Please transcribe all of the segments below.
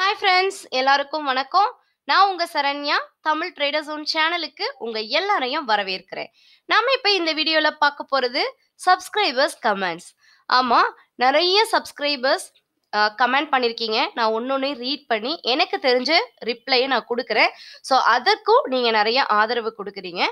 Hi friends எல்லாருக்கும் வணக்கம். நான் உங்க சரண்யா தமிழ் ட்ரேடர் ஜோன் சேனலுக்கு உங்க எல்லாரையும் வரவேற்கிறேன். நாம இப்ப இந்த வீடியோல பார்க்க போறது சப்ஸ்கிரைபர்ஸ் கமெண்ட்ஸ் ஆமா நிறைய சப்ஸ்கிரைபர்ஸ் கமெண்ட் பண்ணியிருக்கீங்க நான் ஒன்று ரீட் பண்ணி எனக்கு தெரிஞ்ச ரிப்ளையை நான் கொடுக்குறேன். ஸோ அதற்கும் நீங்கள் நிறைய ஆதரவு கொடுக்குறீங்க.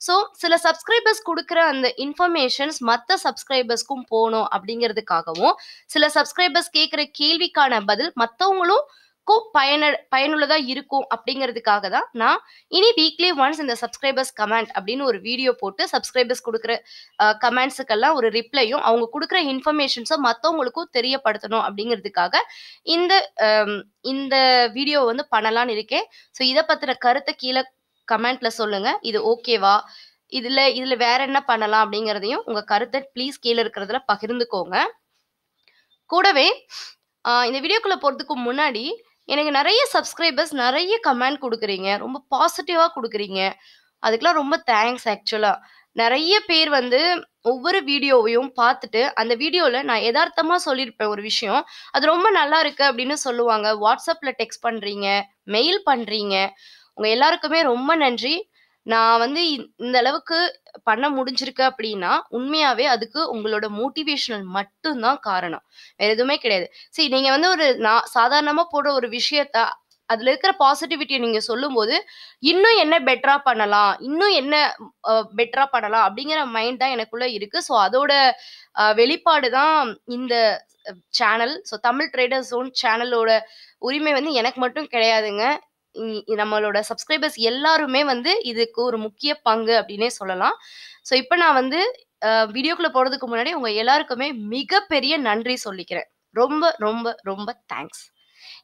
ஸோ சில சப்ஸ்கிரைபர்ஸ் கொடுக்குற அந்த இன்ஃபர்மேஷன்ஸ் மற்ற சப்ஸ்கிரைபர்ஸ்க்கும் போகணும் அப்படிங்கிறதுக்காகவும் சில சப்ஸ்கிரைபர்ஸ் கேட்குற கேள்விக்கான பதில் மற்றவங்களும் க்கும் பயன பயனுள்ளதா இருக்கும் அப்படிங்கிறதுக்காக தான் நான் இனி வீக்லி ஒன்ஸ் இந்த சப்ஸ்கிரைபர்ஸ் கமெண்ட் அப்படின்னு ஒரு வீடியோ போட்டு சப்ஸ்கிரைபர்ஸ் கொடுக்குற கமெண்ட்ஸுக்கெல்லாம் ஒரு ரிப்ளையும் அவங்க கொடுக்குற இன்ஃபர்மேஷன்ஸை மற்றவங்களுக்கும் தெரியப்படுத்தணும் அப்படிங்கிறதுக்காக இந்த இந்த வீடியோ வந்து பண்ணலான்னு இருக்கேன். ஸோ இதை பற்றின கருத்தை கீழே கமெண்ட்ல சொல்லுங்க. இது ஓகேவா இதுல இதுல வேற என்ன பண்ணலாம் அப்படிங்கிறதையும் உங்க கருத்தை ப்ளீஸ் கீழே இருக்கிறதுல பகிர்ந்துக்கோங்க. கூடவே இந்த வீடியோக்குள்ள போறதுக்கு முன்னாடி எனக்கு நிறைய சப்ஸ்கிரைபர்ஸ் நிறைய கமெண்ட் கொடுக்குறீங்க. ரொம்ப பாசிட்டிவாக கொடுக்குறீங்க. அதுக்கெலாம் ரொம்ப தேங்க்ஸ் ஆக்சுவலாக நிறைய பேர் வந்து ஒவ்வொரு வீடியோவையும் பார்த்துட்டு அந்த வீடியோவில் நான் யதார்த்தமாக சொல்லியிருப்பேன் ஒரு விஷயம். அது ரொம்ப நல்லா இருக்கு அப்படின்னு சொல்லுவாங்க. வாட்ஸ்அப்பில் டெக்ஸ்ட் பண்ணுறீங்க மெயில் பண்ணுறீங்க உங்கள் எல்லாருக்குமே ரொம்ப நன்றி. நான் வந்து இந்த- இந்த அளவுக்கு பண்ண முடிஞ்சிருக்கு அப்படின்னா உண்மையாவே அதுக்கு உங்களோட மோட்டிவேஷனல் மட்டும்தான் காரணம். வேற எதுவுமே கிடையாது. சரி நீங்க வந்து ஒரு நான் சாதாரணமா போடுற ஒரு விஷயத்த அதுல இருக்கிற பாசிட்டிவிட்டியை நீங்க சொல்லும்போது இன்னும் என்ன பெட்டரா பண்ணலாம்? இன்னும் என்ன பெட்டரா பண்ணலாம்? அப்படிங்கிற மைண்ட் தான் எனக்குள்ள இருக்கு. ஸோ அதோட வெளிப்பாடு தான் இந்த channel so Tamil trader zone சேனலோட உரிமை வந்து எனக்கு மட்டும் கிடையாதுங்க. நம்மளோட சப்ஸ்கிரைபர்ஸ் எல்லாருமே வந்து இதுக்கு ஒரு முக்கிய பங்கு அப்படின்னே சொல்லலாம். ஸோ இப்போ நான் வந்து வீடியோக்குள்ள போறதுக்கு முன்னாடி உங்க எல்லாருக்குமே மிகப்பெரிய நன்றி சொல்லிக்கிறேன். ரொம்ப ரொம்ப ரொம்ப தேங்க்ஸ்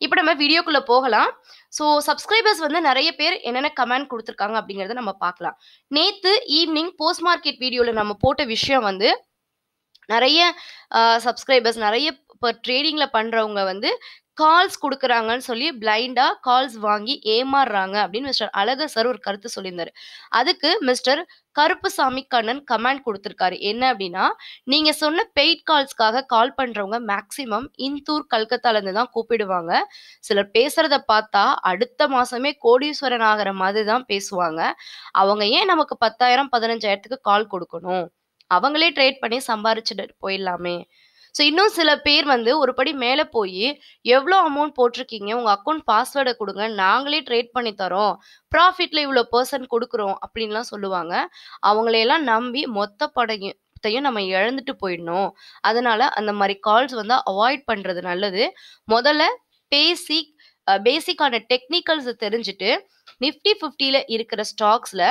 இப்போ நம்ம வீடியோக்குள்ள போகலாம். ஸோ சப்ஸ்கிரைபர்ஸ் வந்து நிறைய பேர் என்னென்ன கமெண்ட் கொடுத்துருக்காங்க அப்படிங்கிறத நம்ம பார்க்கலாம். நேத்து ஈவினிங் போஸ்ட் மார்க்கெட் வீடியோல நம்ம போட்ட விஷயம் வந்து நிறைய சப்ஸ்கிரைபர்ஸ் நிறைய இப்போ ட்ரேடிங்கில் பண்ணுறவங்க வந்து கால்ஸ் கொடுக்குறாங்கன்னு சொல்லி பிளைண்டா கால்ஸ் வாங்கி ஏமாறுறாங்க அப்படின்னு மிஸ்டர் அழக சார் ஒரு கருத்து சொல்லியிருந்தாரு. அதுக்கு மிஸ்டர் கருப்புசாமி கண்ணன் கமெண்ட் கொடுத்துருக்காரு. என்ன அப்படின்னா நீங்க சொன்ன பெய்ட் கால்ஸ்க்காக கால் பண்றவங்க மேக்சிமம் இந்தூர் கல்கத்தால இருந்து தான் கூப்பிடுவாங்க. சிலர் பேசுறத பார்த்தா அடுத்த மாசமே கோடீஸ்வரன் ஆகிற மாதிரி தான் பேசுவாங்க. அவங்க ஏன் நமக்கு பத்தாயிரம் பதினஞ்சாயிரத்துக்கு கால் கொடுக்கணும்? அவங்களே ட்ரேட் பண்ணி சம்பாரிச்சுட்டு போயிடலாமே. ஸோ இன்னும் சில பேர் வந்து ஒரு படி மேலே போய் எவ்வளோ அமௌண்ட் போட்டிருக்கீங்க? உங்கள் அக்கௌண்ட் பாஸ்வேர்டை கொடுங்க. நாங்களே ட்ரேட் பண்ணி தரோம். ப்ராஃபிட்டில் இவ்வளோ பர்சன்ட் கொடுக்குறோம். அப்படின்லாம் சொல்லுவாங்க. அவங்களையெல்லாம் நம்பி மொத்த படையும் நம்ம இழந்துட்டு போயிடணும். அதனால அந்த மாதிரி கால்ஸ் வந்து அவாய்ட் பண்றது நல்லது. முதல்ல பேசிக் பேசிக்கான டெக்னிக்கல்ஸ் தெரிஞ்சுட்டு நிஃப்டி ஃபிஃப்டியில் இருக்கிற ஸ்டாக்ஸில்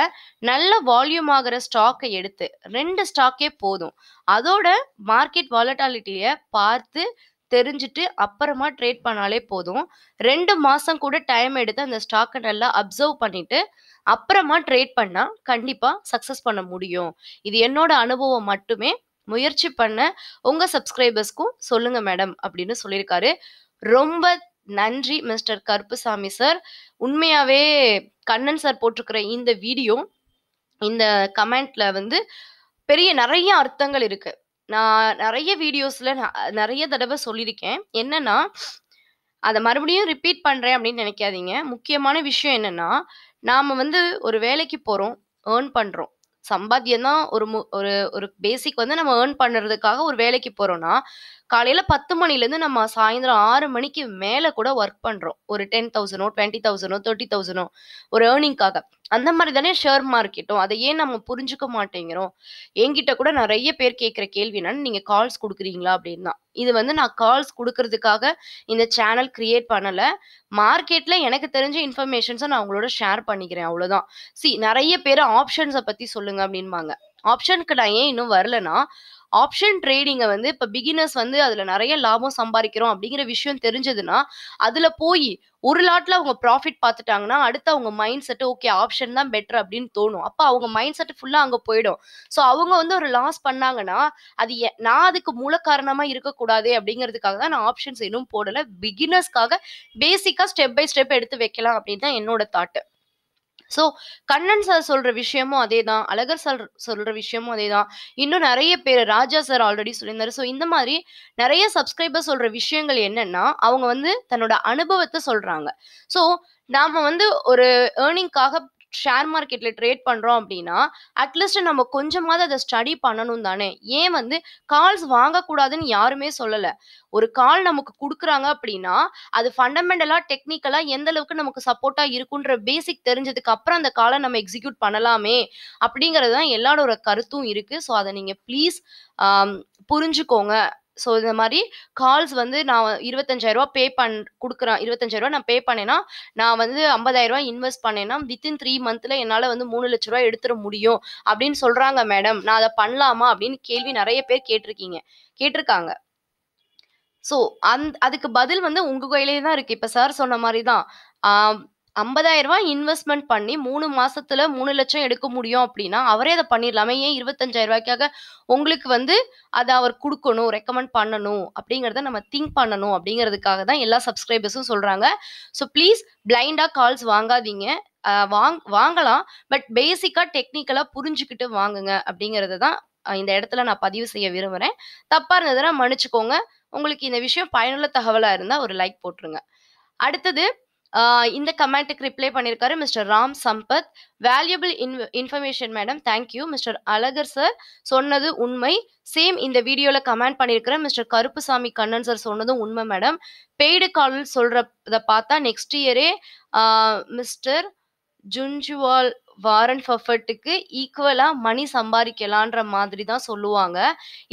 நல்ல வால்யூம் ஆகிற ஸ்டாக்கை எடுத்து ரெண்டு ஸ்டாக்கே போதும். அதோட மார்க்கெட் வாலட்டாலிட்டியை பார்த்து தெரிஞ்சுட்டு அப்புறமா ட்ரேட் பண்ணாலே போதும். ரெண்டு மாதம் கூட டைம் எடுத்து அந்த ஸ்டாக்கை நல்லா அப்சர்வ் பண்ணிட்டு அப்புறமா ட்ரேட் பண்ணால் கண்டிப்பாக சக்ஸஸ் பண்ண முடியும். இது என்னோட அனுபவம் மட்டுமே. முயற்சி பண்ண உங்கள் சப்ஸ்கிரைபர்ஸ்க்கும் சொல்லுங்கள் மேடம் அப்படின்னு சொல்லியிருக்காரு. ரொம்ப நன்றி மிஸ்டர் கருப்புசாமி சார். உண்மையாவே கண்ணன் சார் போட்டிருக்கிற இந்த வீடியோ இந்த கமெண்ட்ல வந்து பெரிய நிறைய அர்த்தங்கள் இருக்கு. நான் நிறைய வீடியோஸ்ல நிறைய தடவை சொல்லியிருக்கேன். என்னன்னா அதை மறுபடியும் ரிப்பீட் பண்றேன் அப்படின்னு நினைக்காதீங்க. முக்கியமான விஷயம் என்னன்னா நாம வந்து ஒரு வேலைக்கு போறோம் ஏர்ன் பண்றோம். சம்பாத்தியம் தான் ஒரு மு- ஒரு ஒரு பேசிக் வந்து நம்ம ஏர்ன் பண்ணுறதுக்காக ஒரு வேலைக்கு போகிறோம்னா காலையில் பத்து மணிலேருந்து நம்ம சாயந்தரம் ஆறு மணிக்கு மேலே கூட ஒர்க் பண்ணுறோம் ஒரு டென் தௌசண்டோ டுவெண்ட்டி தௌசண்டோ தேர்ட்டி தௌசண்டோ ஒரு ஏர்னிங்காக அந்த மாதிரி தானே ஷேர் மார்க்கெட்டும் அதை ஏன் நம்ம புரிஞ்சுக்க மாட்டேங்கிறோம்? என்கிட்ட கூட நிறைய பேர் கேட்குற கேள்வி என்னன்னு நீங்கள் கால்ஸ் கொடுக்குறீங்களா? அப்படின்னு தான். இது வந்து நான் கால்ஸ் கொடுக்கறதுக்காக இந்த சேனல் கிரியேட் பண்ணலை. மார்க்கெட்டில் எனக்கு தெரிஞ்ச இன்ஃபர்மேஷன்ஸை நான் உங்களோட ஷேர் பண்ணிக்கிறேன். அவ்வளோதான் சி நிறைய பேர் ஆப்ஷன்ஸை பற்றி சொல்லுங்க அப்படின்பாங்க ஆப்ஷனுக்கு நான் ஏன் இன்னும் வரலனா ஆப்ஷன் ட்ரேடிங்கை வந்து இப்போ பிகினர்ஸ் வந்து அதில் நிறைய லாபம் சம்பாதிக்கிறோம் அப்படிங்கிற விஷயம் தெரிஞ்சதுன்னா அதில் போய் ஒரு லாட்டில் அவங்க ப்ராஃபிட் பார்த்துட்டாங்கன்னா அடுத்து அவங்க மைண்ட் செட்டு ஓகே ஆப்ஷன் தான் பெட்டர் அப்படின்னு தோணும். அப்போ அவங்க மைண்ட் செட்டு ஃபுல்லாக அங்கே போயிடும். ஸோ அவங்க வந்து ஒரு லாஸ் பண்ணாங்கன்னா அது நான் அதுக்கு மூல காரணமாக இருக்கக்கூடாது அப்படிங்கிறதுக்காக தான் நான் ஆப்ஷன்ஸ் இன்னும் போடலை. பிகினர்ஸ்க்காக பேசிக்காக ஸ்டெப் பை ஸ்டெப் எடுத்து வைக்கலாம் அப்படின்னு தான் என்னோட தாட்டு ஸோ கண்ணன் சார் சொல்ற விஷயமும் அதே தான் அழகர் சார் சொல்ற விஷயமும் அதே தான் இன்னும் நிறைய பேர் ராஜா சார் ஆல்ரெடி சொல்லியிருந்தாரு. ஸோ இந்த மாதிரி நிறைய சப்ஸ்கிரைபர் சொல்ற விஷயங்கள் என்னன்னா, அவங்க வந்து தன்னோட அனுபவத்தை சொல்றாங்க. ஸோ நாம வந்து ஒரு ஏர்னிங்க்காக ஷேர் மார்க்கெட்ல ட்ரேட் பண்றோம் அப்படின்னா அட்லீஸ்ட் நம்ம கொஞ்சமாவது அதை ஸ்டடி பண்ணணும் தானே! ஏன் வந்து கால்ஸ் வாங்கக்கூடாதுன்னு யாருமே சொல்லல. ஒரு கால் நமக்கு கொடுக்குறாங்க அப்படின்னா அது ஃபண்டமெண்டலா, டெக்னிக்கலா எந்த அளவுக்கு நமக்கு சப்போர்ட்டா இருக்குன்ற பேசிக் தெரிஞ்சதுக்கு அப்புறம் அந்த காலை நம்ம எக்ஸிக்யூட் பண்ணலாமே! அப்படிங்கிறது தான் எல்லாரோட கருத்தும் இருக்கு. ஸோ அதை நீங்க ப்ளீஸ் புரிஞ்சுக்கோங்க. ஸோ இந்த மாதிரி கால்ஸ் வந்து நான் ரூ. 25,000 பே பண் கொடுக்குறேன் ரூ. 25,000 நான் பே பண்ணேன்னா, நான் வந்து ரூ. 50,000 இன்வெஸ்ட் பண்ணேன்னா, வித்தின் த்ரீ மந்த்தில் என்னால் வந்து மூணு லட்ச ரூபா எடுத்துட முடியும் அப்படின்னு சொல்கிறாங்க மேடம். நான் அதை பண்ணலாமா? அப்படின்னு கேள்வி நிறைய பேர் கேட்டிருக்கீங்க. கேட்டிருக்காங்க. ஸோ அந் அதுக்கு பதில் வந்து உங்கள் கையிலே தான் இருக்குது இப்போ சார் சொன்ன மாதிரி தான். ஐம்பதாயிரம் ரூபாய் இன்வெஸ்ட்மெண்ட் பண்ணி மூணு மாசத்துல 3,00,000 எடுக்க முடியும் அப்படின்னா அவரே அதை பண்ணிடலாமே ஏன் இருபத்தஞ்சாயிரம் ரூபாய்க்காக உங்களுக்கு வந்து அதை அவர் கொடுக்கணும் ரெக்கமெண்ட் பண்ணணும் அப்படிங்கிறத நம்ம திங்க் பண்ணணும் அப்படிங்கிறதுக்காக தான் எல்லா சப்ஸ்கிரைபர்ஸும் சொல்றாங்க. ஸோ ப்ளீஸ் பிளைண்டா கால்ஸ் வாங்காதீங்க. வாங் வாங்கலாம். பட் பேசிக்கா, டெக்னிக்கலா புரிஞ்சுக்கிட்டு வாங்குங்க அப்படிங்கிறத தான் இந்த இடத்துல நான் பதிவு செய்ய விரும்புறேன். தப்பா இருந்ததுன்னா மன்னிச்சுக்கோங்க. உங்களுக்கு இந்த விஷயம் பயனுள்ள தகவலா இருந்தா ஒரு லைக் போட்டுருங்க. அடுத்தது இந்த கமெண்ட்டுக்கு ரிப்ளை பண்ணியிருக்காரு mister Ram Sampath. Valuable in information madam. Thank you. Mister Azhagar sir சொன்னது உண்மை. சேம் இந்த வீடியோவில் கமெண்ட் பண்ணியிருக்கிற மிஸ்டர் கருப்புசாமி கண்ணன் சார் சொன்னதும் உண்மை மேடம். பெய்டு கால் சொல்கிறத பார்த்தா நெக்ஸ்ட் இயரே மிஸ்டர் ஜுன்ஜுவால் வாரன் பஃபெட்டுக்கு ஈக்குவலாக மணி சம்பாதிக்கலான்ற மாதிரி தான் சொல்லுவாங்க.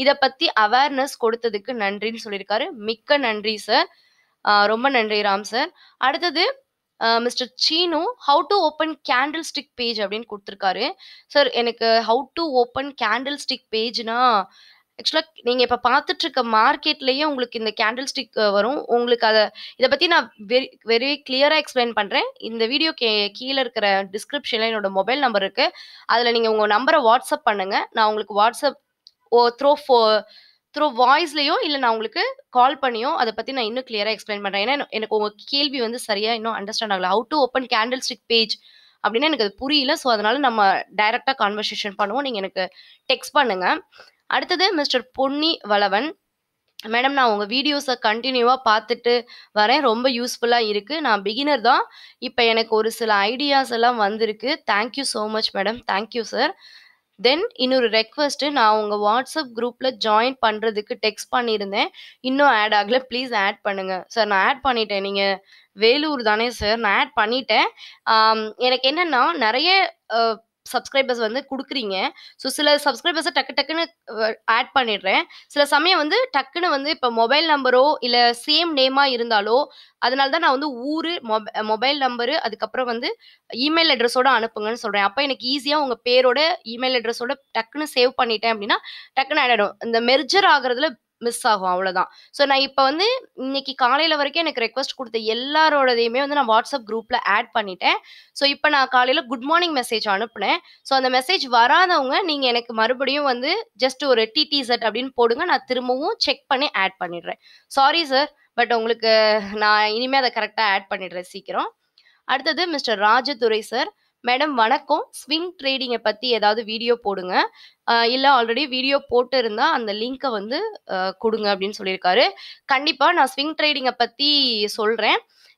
இதை பற்றி அவேர்னஸ் கொடுத்ததுக்கு நன்றின்னு சொல்லியிருக்காரு. மிக்க நன்றி சார். ரொம்ப நன்றி ராம் சார். அடுத்தது mister Seenu how to open candle stick page அப்படின்னு கொடுத்துருக்காரு சார் எனக்கு how to open candle stick பேஜ்னா, ஆக்சுவலாக நீங்கள் இப்போ பார்த்துட்டு இருக்க மார்க்கெட்லேயே உங்களுக்கு இந்த கேண்டில் ஸ்டிக் வரும். உங்களுக்கு அதை இதை பற்றி நான் வெரி வெரி கிளியராக எக்ஸ்ப்ளைன் பண்ணுறேன் இந்த வீடியோ கே கீழே இருக்கிற டிஸ்கிரிப்ஷனில் என்னோட மொபைல் நம்பர் இருக்குது அதில் நீங்கள் உங்கள் நம்பரை வாட்ஸ்அப் பண்ணுங்கள் நான் உங்களுக்கு வாட்ஸ்அப் ஓ த்ரோ ஃபோ த்ரூ வாய்ஸ்லையோ இல்லை நான் உங்களுக்கு கால் பண்ணியோ அதை பற்றி நான் இன்னும் கிளியராக எக்ஸ்ப்ளைன் பண்ணுறேன் ஏன்னா எனக்கு உங்கள் கேள்வி வந்து சரியா இன்னும் அண்டர்ஸ்டாண்ட் ஆகல. How to open candle stick page அப்படின்னா எனக்கு அது புரியல. ஸோ அதனால நம்ம டைரெக்டாக கான்வர்சேஷன் பண்ணுவோம். நீங்கள் எனக்கு டெக்ஸ்ட் பண்ணுங்க. அடுத்தது மிஸ்டர் பொன்னி வளவன். மேடம் நான் உங்கள் வீடியோஸை கண்டினியூவாக பார்த்துட்டு வரேன். ரொம்ப யூஸ்ஃபுல்லாக இருக்குது நான் பிகினர் தான். இப்போ எனக்கு ஒரு சில ஐடியாஸ் எல்லாம் வந்திருக்கு. Thank you much madam. Thank you sir. Then இன்னொரு ரெக்வஸ்ட்டு நான் உங்கள் வாட்ஸ்அப் குரூப்பில் ஜாயின் பண்ணுறதுக்கு டெக்ஸ்ட் பண்ணியிருந்தேன். இன்னும் ஆட் ஆகல. ப்ளீஸ் ஆட் பண்ணுங்கள் சார் நான் ஆட் பண்ணிட்டேன். நீங்கள் வேலூர் தானே சார்? நான் ஆட் பண்ணிட்டேன். எனக்கு என்னென்னா நிறைய சப்ஸ்கிரைபர்ஸ் வந்து கொடுக்குறீங்க. ஸோ சில சப்ஸ்கிரைபர்ஸை டக்கு டக்குன்னு ஆட் பண்ணிடுறேன். சில சமயம் வந்து டக்குன்னு வந்து இப்போ மொபைல் நம்பரோ, இல்லை சேம் நேமாக இருந்தாலோ, அதனால தான் நான் வந்து ஊர் மொப மொபைல் நம்பரு, அதுக்கப்புறம் வந்து இமெயில் அட்ரஸோட அனுப்புங்கன்னு சொல்கிறேன் அப்போ எனக்கு ஈஸியாக உங்கள் பேரோட, இமெயில் அட்ரஸோட டக்குன்னு சேவ் பண்ணிட்டேன் அப்படின்னா டக்குன்னு ஆட் ஆகிடும் இந்த மெர்ஜர் ஆகிறதுல மிஸ் ஆகும் அவ்வளோதான். ஸோ நான் இப்போ வந்து இன்னைக்கு காலையில் வரைக்கும் எனக்கு ரெக்வெஸ்ட் கொடுத்த எல்லாரோடதையுமே வந்து நான் வாட்ஸ்அப் குரூப்பில் ஆட் பண்ணிட்டேன். ஸோ இப்போ நான் காலையில் குட் மார்னிங் மெசேஜ் அனுப்புனேன். ஸோ அந்த மெசேஜ் வராதவங்க நீங்கள் எனக்கு மறுபடியும் வந்து ஜஸ்ட் ஒரு டிடிசெட் அப்படின்னு போடுங்க. நான் திரும்பவும் செக் பண்ணி ஆட் பண்ணிடுறேன். Sorry sir. பட் உங்களுக்கு நான் இனிமேல் அதை கரெக்டாக ஆட் பண்ணிடுறேன் சீக்கிரம். அடுத்தது மிஸ்டர் ராஜதுரை சார். மேடம் வணக்கம். ஸ்விங் ட்ரேடிங்கை பற்றி ஏதாவது வீடியோ போடுங்க. இல்லை ஆல்ரெடி வீடியோ போட்டிருந்தா அந்த லிங்க்கை வந்து கொடுங்க அப்படின்னு சொல்லியிருக்காரு. கண்டிப்பாக நான் ஸ்விங் ட்ரேடிங்கை பற்றி சொல்கிறேன்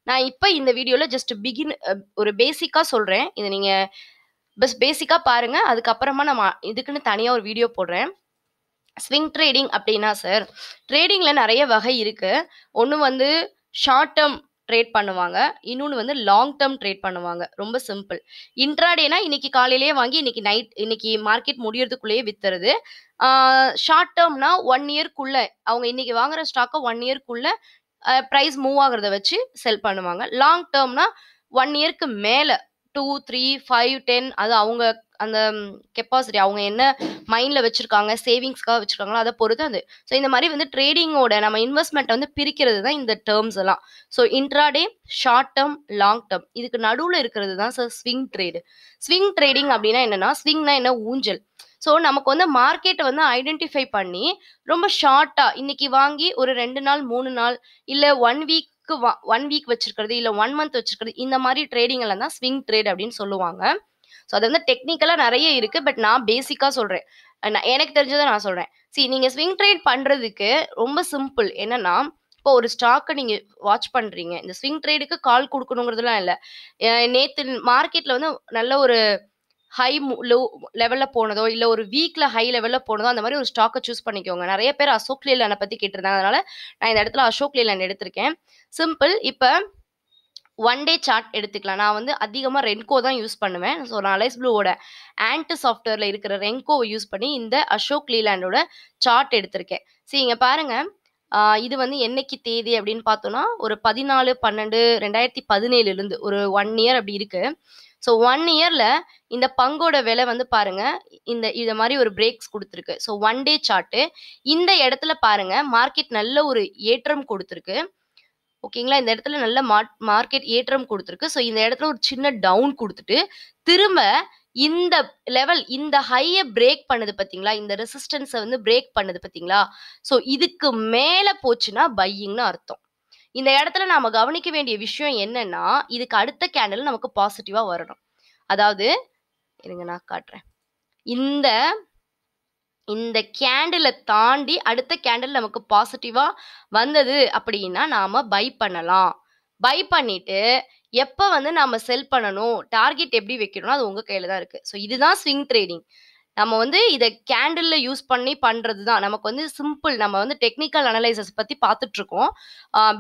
நான் இப்போ இந்த வீடியோவில் ஜஸ்ட் பிகின் ஒரு பேசிக்காக சொல்கிறேன் இதை நீங்கள் பஸ் பேசிக்காக பாருங்க. அதுக்கப்புறமா நம்ம இதுக்குன்னு தனியாக ஒரு வீடியோ போடுறேன். ஸ்விங் ட்ரேடிங் அப்படின்னா சார், ட்ரேடிங்கில் நிறைய வகை இருக்குது ஒன்று வந்து ஷார்ட் டேர்ம் ட்ரேட் பண்ணுவாங்க. இன்னொன்று வந்து லாங் டேர்ம் ட்ரேட் பண்ணுவாங்க. ரொம்ப சிம்பிள். இன்ட்ராடேனா இன்னைக்கு காலையிலேயே வாங்கி இன்னைக்கு நைட் இன்னைக்கு மார்க்கெட் முடியறதுக்குள்ளேயே வித்துறது. ஷார்ட் டேர்ம்னா ஒன் இயர்க்குள்ள அவங்க இன்னைக்கு வாங்குற ஸ்டாக்கை ஒன் இயர்க்குள்ள ப்ரைஸ் மூவ் ஆகுறத வச்சு செல் பண்ணுவாங்க. லாங் டேர்ம்னா ஒன் இயர்க்கு மேலே 2, 3, 5, 10 அது அவங்க அந்த கெப்பாசிட்டி அவங்க என்ன மைண்டில் வச்சுருக்காங்க சேவிங்ஸ்க்காக வச்சுருக்காங்களோ அதை பொறுத்து அது. ஸோ இந்த மாதிரி வந்து ட்ரேடிங்கோட நம்ம இன்வெஸ்ட்மெண்ட்டை வந்து பிரிக்கிறது தான் இந்த டேர்ம்ஸ் எல்லாம். So intraday, short term long term இதுக்கு நடுவில் இருக்கிறது தான் sir swing trade. Swing trading அப்படின்னா என்னென்னா ஸ்விங்னா என்ன ஊஞ்சல். ஸோ நமக்கு வந்து மார்க்கெட்டை வந்து ஐடென்டிஃபை பண்ணி ரொம்ப ஷார்ட்டாக இன்னைக்கு வாங்கி ஒரு ரெண்டு நாள், மூணு நாள் இல்லை ஒன் வீக் வீக்கு ஒன் வீக் வச்சிருக்கிறது இல்லை ஒன் மந்த் வச்சிருக்கிறது இந்த மாதிரி ட்ரேடிங் எல்லாம் தான் ஸ்விங் ட்ரேட் அப்படின்னு சொல்லுவாங்க. ஸோ அது வந்து டெக்னிக்கலாக நிறைய இருக்கு பட் நான் பேசிக்காக சொல்கிறேன் எனக்கு தெரிஞ்சதை நான் சொல்கிறேன் சி நீங்கள் ஸ்விங் ட்ரேட் பண்ணுறதுக்கு ரொம்ப சிம்பிள் என்னன்னா இப்போ ஒரு ஸ்டாக்கை நீங்கள் வாட்ச் பண்ணுறீங்க இந்த ஸ்விங் ட்ரேடுக்கு கால் கொடுக்கணுங்கிறதுலாம் இல்லை. நேற்று மார்க்கெட்டில் வந்து நல்ல ஒரு ஹை லோ லெவலில் போனதோ இல்லை ஒரு வீக்கில் ஹை லெவலில் போனதோ அந்த மாதிரி ஒரு ஸ்டாக்கை சூஸ் பண்ணிக்கோங்க. நிறைய பேர் அசோக் லேலனை பற்றி கேட்டிருந்தாங்க. அதனால நான் இந்த இடத்துல அசோக் லேலன் எடுத்திருக்கேன். சிம்பிள் இப்போ ஒன் டே சார்ட் எடுத்துக்கலாம். நான் வந்து அதிகமாக ரென்கோ தான் யூஸ் பண்ணுவேன். ஸோ நான் அலைஸ் ப்ளூவோட ஆன்டி சாஃப்ட்வேரில் இருக்கிற ரென்கோவை யூஸ் பண்ணி இந்த அசோக் லீலாண்டோட சார்ட் எடுத்திருக்கேன். சரி இங்கே பாருங்கள் இது வந்து என்னைக்கு தேதி அப்படின்னு பார்த்தோன்னா ஒரு பதினாலு பன்னெண்டு ரெண்டாயிரத்தி பதினேழுலேருந்து ஒரு ஒன் இயர் அப்படி இருக்குது ஸோ ஒன் இயரில் இந்த பங்கோட விலை வந்து பாருங்க இந்த இதை மாதிரி ஒரு பிரேக்ஸ் கொடுத்துருக்கு. ஸோ ஒன் டே சார்ட்டு இந்த இடத்துல பாருங்க மார்க்கெட் நல்ல ஒரு ஏற்றம் கொடுத்துருக்கு. ஓகேங்களா? இந்த இடத்துல நல்ல மார்க்கெட் ஏற்றம் கொடுத்துருக்கு. ஸோ இந்த இடத்துல ஒரு சின்ன டவுன் கொடுத்துட்டு திரும்ப இந்த லெவல் இந்த ஹையை பிரேக் பண்ணுது பார்த்தீங்களா இந்த ரெசிஸ்டன்ஸை வந்து பிரேக் பண்ணுது பார்த்தீங்களா ஸோ இதுக்கு மேலே போச்சுன்னா பையிங்னு அர்த்தம். இந்த இடத்துல நாம கவனிக்க வேண்டிய விஷயம் என்னன்னா இதுக்கு அடுத்த கேண்டில் நமக்கு பாசிட்டிவா வரணும். அதாவது இருங்க நான் காட்டுறேன். இந்த இந்த கேண்டிலை தாண்டி அடுத்த கேண்டில் நமக்கு பாசிட்டிவா வந்தது அப்படின்னா நாம பை பண்ணலாம். பை பண்ணிட்டு எப்போ வந்து நாம செல் பண்ணணும்? டார்கெட் எப்படி வைக்கணும் அது உங்க கையில தான் இருக்கு. ஸோ இதுதான் ஸ்விங் ட்ரேடிங் நம்ம வந்து இதை கேண்டில்ல யூஸ் பண்ணி பண்ணுறது தான் நமக்கு வந்து சிம்பிள் நம்ம வந்து டெக்னிக்கல் அனலைசஸ் பத்தி பார்த்துட்ருக்கோம்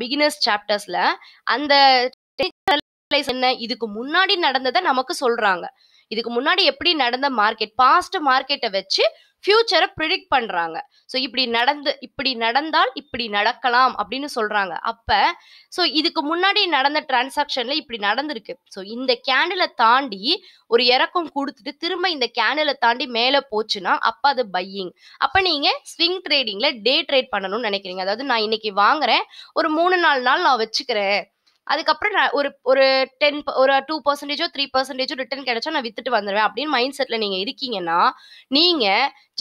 பிகினர்ஸ் சாப்டர்ஸில் அந்த டெக்னிக்கல் என்ன? இதுக்கு முன்னாடி நடந்ததை நமக்கு சொல்றாங்க. இதுக்கு முன்னாடி எப்படி நடந்த மார்க்கெட் பாஸ்ட் மார்க்கெட்டை வச்சு ஃபியூச்சரை ப்ரிடிக்ட் பண்றாங்க. ஸோ இப்படி நடந்து இப்படி நடந்தால் இப்படி நடக்கலாம் அப்படின்னு சொல்றாங்க. அப்ப ஸோ இதுக்கு முன்னாடி நடந்த டிரான்சாக்ஷன்ல இப்படி நடந்திருக்கு. ஸோ இந்த கேண்டிலை தாண்டி ஒரு இறக்கம் கொடுத்துட்டு திரும்ப இந்த கேண்டிலை தாண்டி மேலே போச்சுன்னா அப்ப அது பையிங் அப்ப நீங்க ஸ்விங் ட்ரேடிங்ல டே ட்ரேட் பண்ணணும்னு நினைக்கிறீங்க. அதாவது நான் இன்னைக்கு வாங்குறேன் ஒரு மூணு நாலு நாள் நான் வச்சுக்கிறேன். அதுக்கப்புறம் நான் ஒரு ஒரு டென் ஒரு டூ பர்சன்டேஜோ த்ரீ பர்சன்டேஜோ ரிட்டர்ன் கிடைச்சா நான் வித்துட்டு வந்துடுவேன் அப்படின்னு மைண்ட் செட்ல நீங்க இருக்கீங்கன்னா நீங்க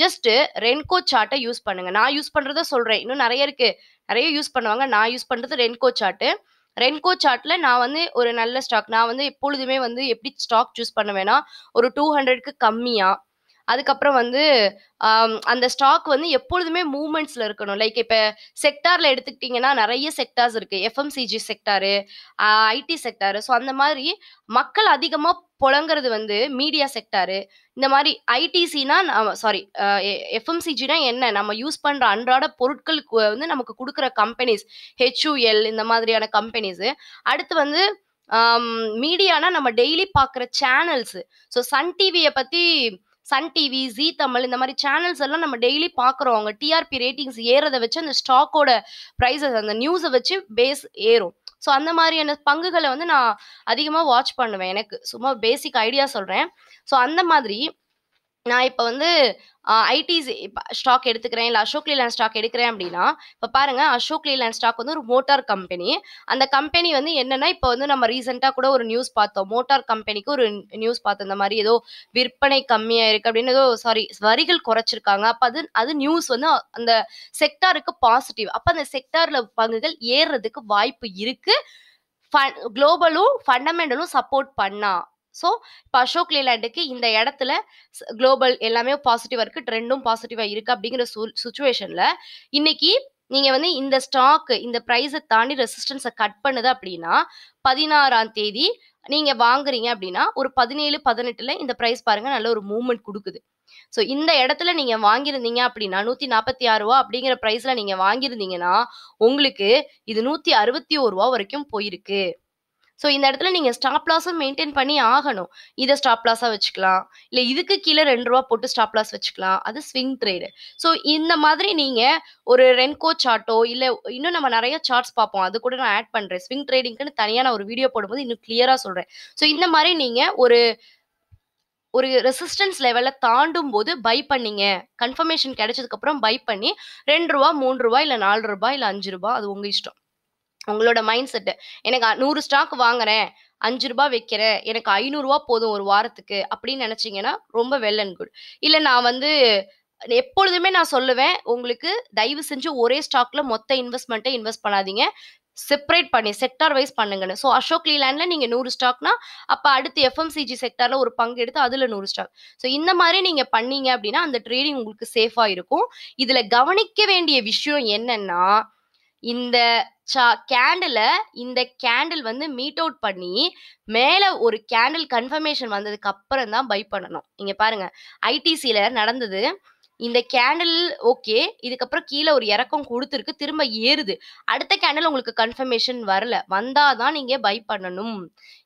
ஜஸ்ட் ரென்கோ சார்ட்டை யூஸ் பண்ணுங்க. நான் யூஸ் பண்றத சொல்றேன். இன்னும் நிறைய இருக்கு. நிறைய யூஸ் பண்ணுவாங்க. நான் யூஸ் பண்றது ரென்கோ சார்ட்டு ரென்கோ சார்ட்ல நான் வந்து ஒரு நல்ல ஸ்டாக் நான் வந்து எப்பொழுதுமே வந்து எப்படி ஸ்டாக் சூஸ் பண்ணுவேன்னா ஒரு டூ ஹண்ட்ரட்க்கு கம்மியா அதுக்கப்புறம் வந்து அந்த ஸ்டாக் வந்து எப்பொழுதுமே மூவ்மெண்ட்ஸ்ல இருக்கணும். லைக் இப்போ செக்டார்ல எடுத்துக்கிட்டிங்கன்னா நிறைய செக்டார்ஸ் இருக்கு. FMCG sector IT sector so அந்த மாதிரி மக்கள் அதிகமாக புழங்குறது வந்து மீடியா செக்டாரு இந்த மாதிரி ஐடிசினா சாரி எஃப்எம்சிஜினா என்ன? நம்ம யூஸ் பண்ற அன்றாட பொருட்களுக்கு வந்து நமக்கு கொடுக்குற கம்பெனிஸ் ஹெச்யூஎல் இந்த மாதிரியான கம்பெனிஸ் அடுத்து வந்து மீடியானா நம்ம டெய்லி பார்க்குற சேனல்ஸ் ஸோ சன் டிவியை பத்தி சன் டிவி ஜி தமிழ் இந்த மாதிரி சேனல்ஸ் எல்லாம் நம்ம டெய்லி பார்க்குறோம். அவங்க டிஆர்பி ரேட்டிங்ஸ் ஏறதை வச்சு அந்த ஸ்டாக்கோட ப்ரைஸஸ் அந்த நியூஸை வச்சு பேஸ் ஏறும். ஸோ அந்த மாதிரியான பங்குகளை வந்து நான் அதிகமாக வாட்ச் பண்ணுவேன் எனக்கு. சும்மா பேசிக் ஐடியா சொல்கிறேன் ஸோ அந்த மாதிரி நான் இப்போ வந்து ஐடி ஸ்டாக் எடுத்துக்கிறேன் இல்லை அசோக் லீலாண்ட் ஸ்டாக் எடுக்கிறேன் அப்படின்னா இப்போ பாருங்கள் அசோக் லீலாண்ட் ஸ்டாக் வந்து ஒரு மோட்டார் கம்பெனி அந்த கம்பெனி வந்து என்னென்னா இப்போ வந்து நம்ம ரீசெண்டாக கூட ஒரு நியூஸ் பார்த்தோம். மோட்டார் கம்பெனிக்கு ஒரு நியூஸ் பார்த்தோம். இந்த மாதிரி ஏதோ விற்பனை கம்மியாக இருக்குது அப்படின்னு ஏதோ சாரி வரிகள் குறைச்சிருக்காங்க. அப்போ அது அது நியூஸ் வந்து அந்த செக்டாருக்கு பாசிட்டிவ் அப்போ அந்த செக்டாரில் பங்குகள் ஏறுறதுக்கு வாய்ப்பு இருக்கு. குளோபலும் ஃபண்டமெண்டலும் சப்போர்ட் பண்ணா. ஸோ இப்போ அசோக் லேலாண்டுக்கு இந்த இடத்துல குளோபல் எல்லாமே பாசிட்டிவாக இருக்குது ட்ரெண்டும் பாசிட்டிவாக இருக்குது அப்படிங்கிற சுச்சுவேஷன்ல இன்னைக்கு நீங்கள் வந்து இந்த ஸ்டாக்கு இந்த ப்ரைஸை தாண்டி ரெசிஸ்டன்ஸை கட் பண்ணுது அப்படின்னா பதினாறாம் தேதி நீங்கள் வாங்குறீங்க அப்படின்னா ஒரு பதினேழு பதினெட்டில் இந்த ப்ரைஸ் பாருங்கள் நல்ல ஒரு மூவ்மெண்ட் கொடுக்குது. ஸோ இந்த இடத்துல நீங்கள் வாங்கியிருந்தீங்க அப்படின்னா நூற்றி நாற்பத்தி ஆறு ரூபா அப்படிங்கிற ப்ரைஸில் நீங்கள் வாங்கியிருந்தீங்கன்னா உங்களுக்கு இது நூற்றி அறுபத்தி ஒரு ரூபா வரைக்கும் போயிருக்கு. ஸோ இந்த இடத்துல நீங்கள் ஸ்டாப் லாஸும் மெயின்டைன் பண்ணி ஆகணும். இதை ஸ்டாப் லாஸாக வச்சுக்கலாம். இல்லை இதுக்கு கீழே ரெண்டு ரூபா போட்டு ஸ்டாப் லாஸ் வச்சுக்கலாம். அது ஸ்விங் ட்ரேடு ஸோ இந்த மாதிரி நீங்கள் ஒரு ரென்கோ சார்ட்டோ இல்லை இன்னும் நம்ம நிறைய சார்ட்ஸ் பார்ப்போம். அது கூட நான் ஆட் பண்ணுறேன் ஸ்விங் ட்ரேடிங்க்குன்னு தனியாக நான் ஒரு வீடியோ போடும்போது இன்னும் கிளியராக சொல்கிறேன் ஸோ இந்த மாதிரி நீங்கள் ஒரு ஒரு ரெசிஸ்டன்ஸ் லெவலில் தாண்டும் போது பை பண்ணிங்க. கன்ஃபர்மேஷன் கிடைச்சதுக்கப்புறம் பை பண்ணி ரெண்டு ரூபா மூணு ரூபா இல்லை நாலு ரூபா இல்லை அஞ்சு ரூபா அது உங்கள் இஷ்டம். உங்களோட மைண்ட் செட்டு எனக்கு நூறு ஸ்டாக் வாங்குறேன் அஞ்சு ரூபா வைக்கிறேன் எனக்கு ஐநூறுரூவா போதும் ஒரு வாரத்துக்கு அப்படின்னு நினைச்சீங்கன்னா ரொம்ப வெல் அண்ட் குட் இல்லை நான் வந்து எப்பொழுதுமே நான் சொல்லுவேன் உங்களுக்கு தயவு செஞ்சு ஒரே ஸ்டாக்ல மொத்த இன்வெஸ்ட்மெண்ட்டை இன்வெஸ்ட் பண்ணாதீங்க. செப்பரேட் பண்ணி செக்டார் வைஸ் பண்ணுங்கன்னு. ஸோ அசோக் லீலாண்டில் நீங்கள் நூறு ஸ்டாக்னா அப்போ அடுத்து எஃப்எம்சிஜி செக்டாரில் ஒரு பங்கு எடுத்து அதில் நூறு ஸ்டாக் ஸோ இந்த மாதிரி நீங்கள் பண்ணீங்க அப்படின்னா அந்த ட்ரேடிங் உங்களுக்கு சேஃபாக இருக்கும். இதில் கவனிக்க வேண்டிய விஷயம் என்னன்னா இந்த சா கேண்டில் இந்த கேண்டில் வந்து மீட் அவுட் பண்ணி மேலே ஒரு கேண்டில் கன்ஃபர்மேஷன் வந்ததுக்கு அப்புறம் தான் பை பண்ணணும். இங்கே பாருங்க ஐடிசியில் நடந்தது. இந்த கேண்டில் ஓகே இதுக்கப்புறம் கீழே ஒரு இறக்கம் கொடுத்துருக்கு திரும்ப ஏறுது. அடுத்த கேண்டில் உங்களுக்கு கன்ஃபர்மேஷன் வரல. வந்தாதான் நீங்க பை பண்ணணும்.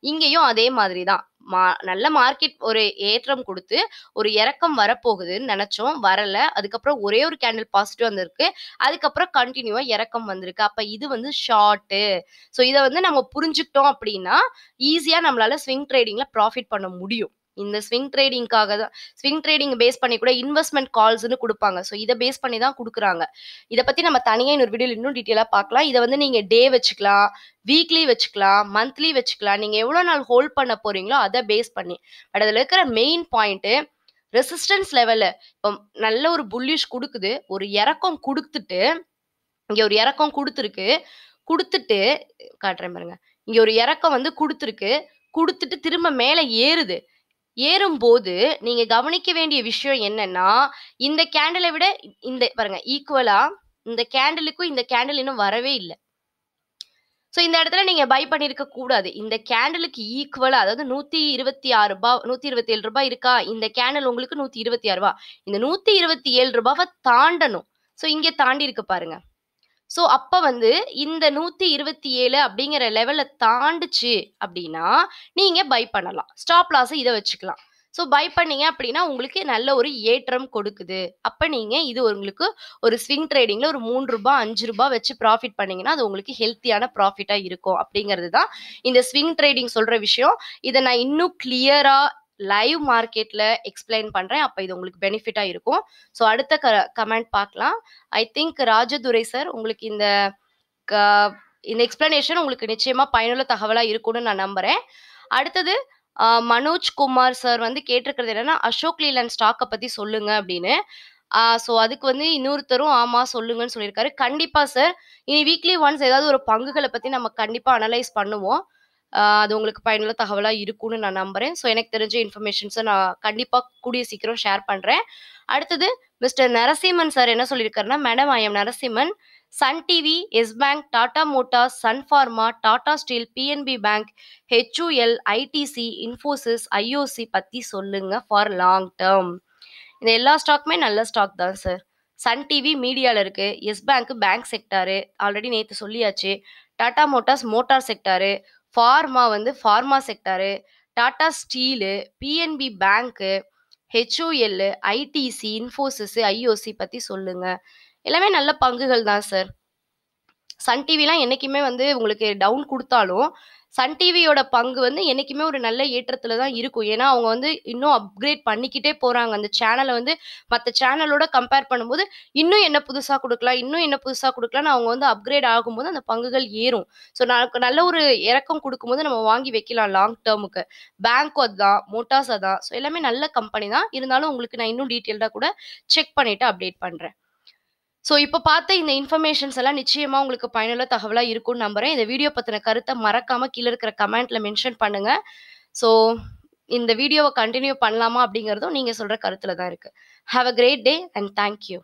இங்கேயும் அதே மாதிரி தான். மா நல்ல மார்க்கெட் ஒரு ஏற்றம் கொடுத்து ஒரு இறக்கம் வரப்போகுதுன்னு நினைச்சோம். வரல. அதுக்கப்புறம் ஒரே ஒரு கேண்டில் பாசிட்டிவ் வந்திருக்கு. அதுக்கப்புறம் கண்டினியூவா இறக்கம் வந்திருக்கு. அப்ப இது வந்து ஷார்ட்டு ஸோ இதை வந்து நம்ம புரிஞ்சுக்கிட்டோம் அப்படின்னா ஈஸியா நம்மளால ஸ்விங் ட்ரேடிங்ல ப்ராஃபிட் பண்ண முடியும். இந்த ஸ்விங் ட்ரேடிங்காக தான் ஸ்விங் ட்ரேடிங் பேஸ் பண்ணி கூட இன்வெஸ்ட்மெண்ட் கால்ஸ்னு கொடுப்பாங்க. ஸோ இதை பேஸ் பண்ணி தான் கொடுக்குறாங்க. இதை பற்றி நம்ம தனியாக இன்னொரு வீடியோ இன்னும் டீட்டெயிலாக பார்க்கலாம். இதை வந்து நீங்கள் டே வச்சுக்கலாம் வீக்லி வச்சுக்கலாம் மந்த்லி வச்சுக்கலாம். நீங்கள் எவ்வளோ நாள் ஹோல்ட் பண்ண போகிறீங்களோ அதை பேஸ் பண்ணி. பட் அதில் இருக்கிற மெயின் பாயிண்ட்டு ரெசிஸ்டன்ஸ் லெவலில் இப்போ நல்ல ஒரு புல்லிஷ் கொடுக்குது ஒரு இறக்கம் கொடுத்துட்டு இங்கே ஒரு இறக்கம் கொடுத்துருக்கு கொடுத்துட்டு காட்டுறேன் பாருங்க. இங்கே ஒரு இறக்கம் வந்து கொடுத்துருக்கு கொடுத்துட்டு திரும்ப மேலே ஏறுது. ஏறும்போது நீங்க கவனிக்க வேண்டிய விஷயம் என்னன்னா இந்த கேண்டிலை விட இந்த பாருங்க ஈக்குவலா இந்த கேண்டிலுக்கும் இந்த கேண்டில் இன்னும் வரவே இல்லை. ஸோ இந்த இடத்துல நீங்க பை பண்ணிருக்க கூடாது. இந்த கேண்டிலுக்கு ஈக்குவலா அதாவது நூத்தி இருபத்தி ஆறு ரூபாய் நூத்தி இருபத்தி ஏழு ரூபாய் இருக்கா? இந்த கேண்டில் உங்களுக்கு நூத்தி இருபத்தி ஆறு ரூபாய் இந்த நூத்தி இருபத்தி ஏழு ரூபாவை தாண்டணும். ஸோ இங்கே தாண்டி இருக்கு பாருங்க. ஸோ அப்போ வந்து இந்த நூற்றி இருபத்தி ஏழு அப்படிங்கிற லெவலை தாண்டுச்சு அப்படின்னா நீங்கள் பை பண்ணலாம். ஸ்டாப் லாஸை இதை வச்சுக்கலாம். ஸோ பை பண்ணீங்க அப்படின்னா உங்களுக்கு நல்ல ஒரு ஏற்றம் கொடுக்குது. அப்போ நீங்கள் இது உங்களுக்கு ஒரு ஸ்விங் ட்ரேடிங்கில் ஒரு மூணு ரூபா அஞ்சு ரூபாய் வச்சு ப்ராஃபிட் பண்ணீங்கன்னா அது உங்களுக்கு ஹெல்த்தியான ப்ராஃபிட்டாக இருக்கும். அப்படிங்கிறது தான் இந்த ஸ்விங் ட்ரேடிங் சொல்கிற விஷயம். இதை நான் இன்னும் கிளியராக லைவ் மார்க்கெட்ல எக்ஸ்பிளைன் பண்றேன். அப்ப இது உங்களுக்கு பெனிஃபிட்டா இருக்கும். ஸோ அடுத்த க கமெண்ட் பார்க்கலாம். ஐ திங்க் ராஜதுரை சார் உங்களுக்கு இந்த க- இந்த எக்ஸ்பிளனேஷன் உங்களுக்கு நிச்சயமா பயனுள்ள தகவலா இருக்கும்னு நான் நம்புறேன். அடுத்தது மனோஜ் குமார் சார் வந்து கேட்டிருக்கிறது என்னன்னா அசோக் லீலன் ஸ்டாக்கை பத்தி சொல்லுங்க அப்படின்னு. ஸோ அதுக்கு வந்து இன்னொருத்தரும் ஆமாம் சொல்லுங்கன்னு சொல்லியிருக்காரு. கண்டிப்பாக சார் இனி வீக்லி ஒன்ஸ் ஏதாவது ஒரு பங்குகளை பற்றி நம்ம கண்டிப்பாக அனலைஸ் பண்ணுவோம். அது உங்களுக்கு பயனுள்ள தகவலாக இருக்கும்னு நான் நம்புகிறேன் ஸோ எனக்கு தெரிஞ்ச இன்ஃபர்மேஷன்ஸை நான் கண்டிப்பாக கூடிய சீக்கிரம் ஷேர் பண்ணுறேன் அடுத்தது மிஸ்டர் நரசிம்மன் சார் என்ன சொல்லியிருக்காருன்னா madam I am Narasimhan. Sun TV Yes Bank Tata Motors Sun Pharma Tata Steel PNB Bank HUL ITC Infosys IOC பற்றி சொல்லுங்க ஃபார் லாங் டேர்ம் இந்த எல்லா ஸ்டாக்குமே நல்ல ஸ்டாக் தான் சார் சன் டிவி மீடியாவில் இருக்குது Yes Bank bank sector already நேற்று சொல்லியாச்சு. Tata Motors motor sector pharma வந்து pharma sector Tata steel PNB bank HOL ITC Infosys IOC பற்றி சொல்லுங்க. எல்லாமே நல்ல பங்குகள் தான் சார் சன் டிவிலாம் என்றைக்குமே வந்து உங்களுக்கு டவுன் கொடுத்தாலும் சன் டிவியோட பங்கு வந்து என்றைக்குமே ஒரு நல்ல ஏற்றத்தில் தான் இருக்கும். ஏன்னா அவங்க வந்து இன்னும் அப்கிரேட் பண்ணிக்கிட்டே போகிறாங்க அந்த சேனலை வந்து மற்ற சேனலோட கம்பேர் பண்ணும்போது இன்னும் என்ன புதுசாக கொடுக்கலாம் இன்னும் என்ன புதுசாக கொடுக்கலாம்னு அவங்க வந்து அப்கிரேட் ஆகும்போது அந்த பங்குகள் ஏறும். ஸோ நமக்கு நல்ல ஒரு இறக்கம் கொடுக்கும்போது நம்ம வாங்கி வைக்கலாம் லாங் டேர்முக்கு பேங்க்கும் அதுதான் மோட்டார்ஸ் அதான். ஸோ எல்லாமே நல்ல கம்பெனி தான். இருந்தாலும் உங்களுக்கு நான் இன்னும் டீட்டெயில்டாக கூட செக் பண்ணிவிட்டு அப்டேட் பண்ணுறேன் ஸோ இப்போ பார்த்த இந்த இன்ஃபர்மேஷன்ஸ் எல்லாம் நிச்சயமாக உங்களுக்கு பயனுள்ள தகவலாக இருக்கும்னு நம்புகிறேன் இந்த வீடியோ பற்றின கருத்தை மறக்காம கீழே இருக்கிற கமெண்ட்ல மென்ஷன் பண்ணுங்க. ஸோ இந்த வீடியோவை கண்டினியூ பண்ணலாமா அப்படிங்கிறதும் நீங்கள் சொல்கிற கருத்தில் தான் இருக்குது have a great day and thank you